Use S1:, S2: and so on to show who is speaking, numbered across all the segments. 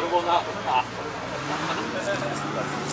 S1: ルボナート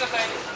S1: が買える